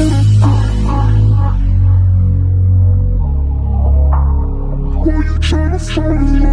Who you trying to find?